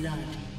blood.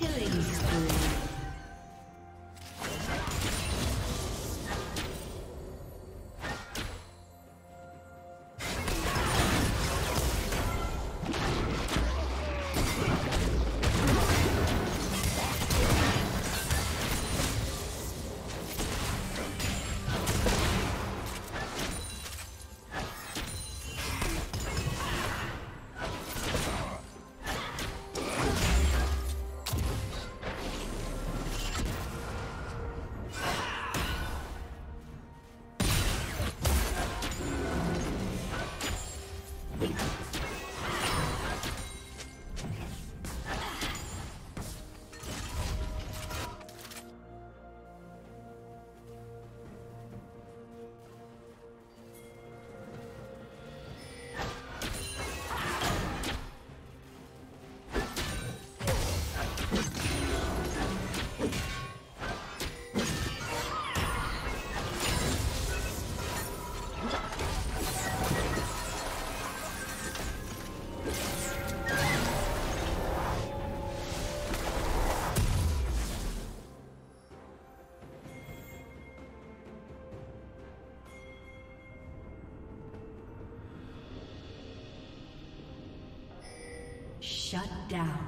Killing spree. Shut down.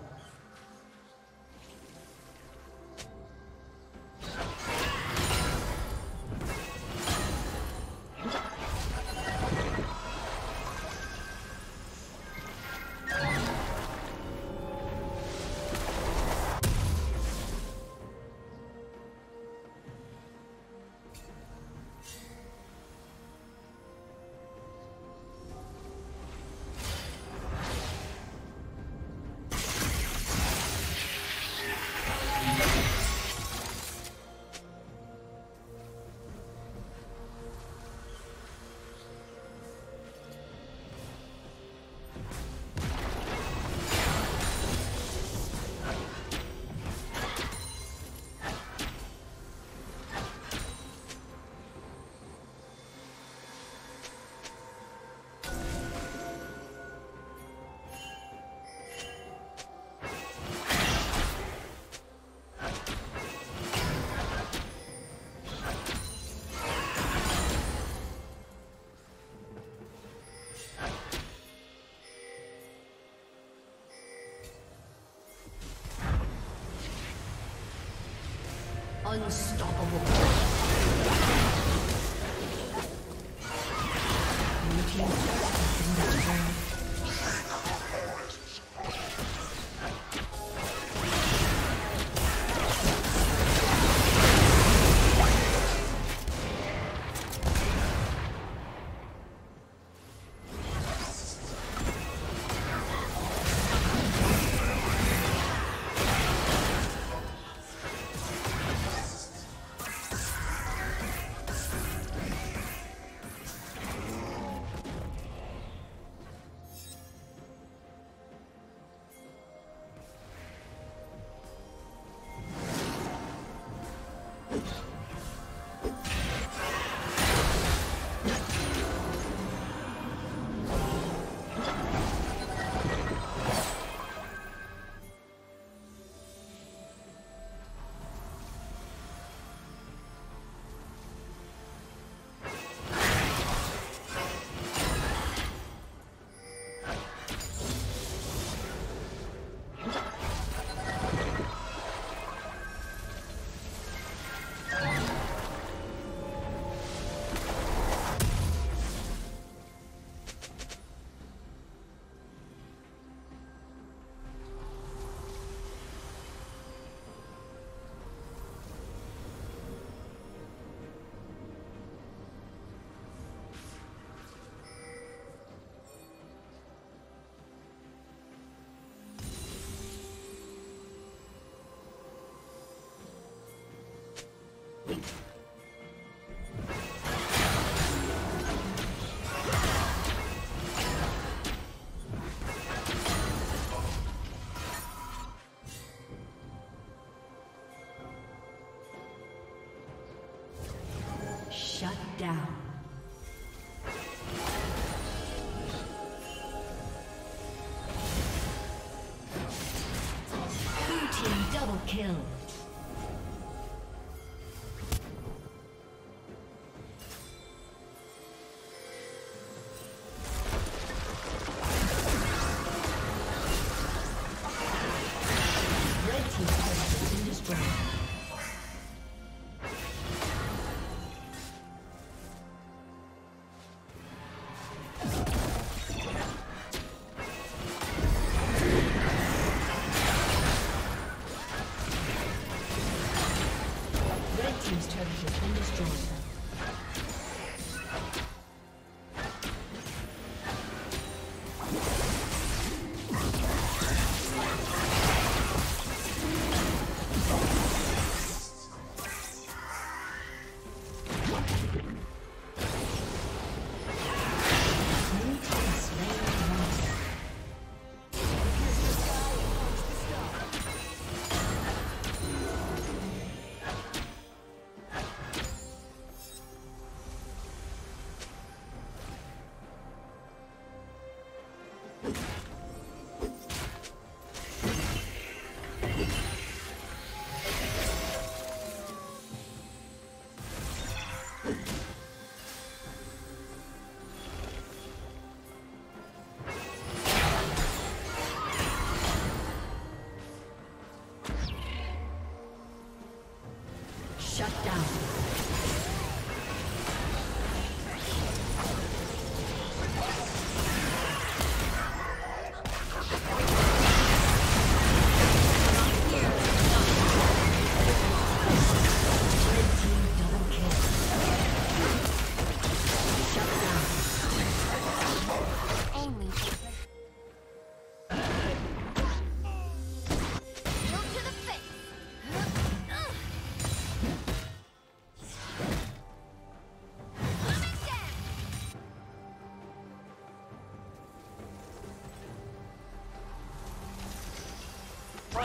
Unstoppable. you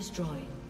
Destroyed.